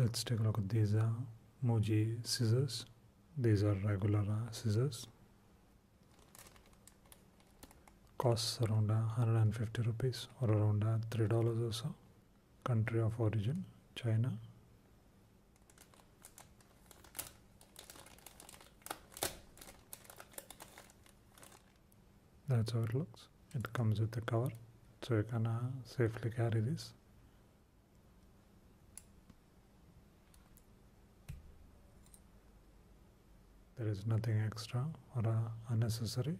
let's take a look at these uh, Muji scissors. These are regular uh, scissors. Costs around uh, 150 rupees or around uh, three dollars or so. Country of origin China. That's how it looks. It comes with a cover so you can uh, safely carry this there is nothing extra or uh, unnecessary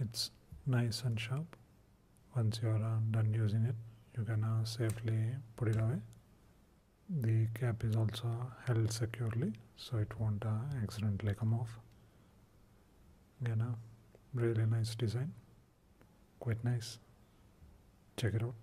it's nice and sharp. Once you are uh, done using it you can uh, safely put it away. The cap is also held securely so it won't uh, accidentally come off. Again a really nice design. Quite nice. Check it out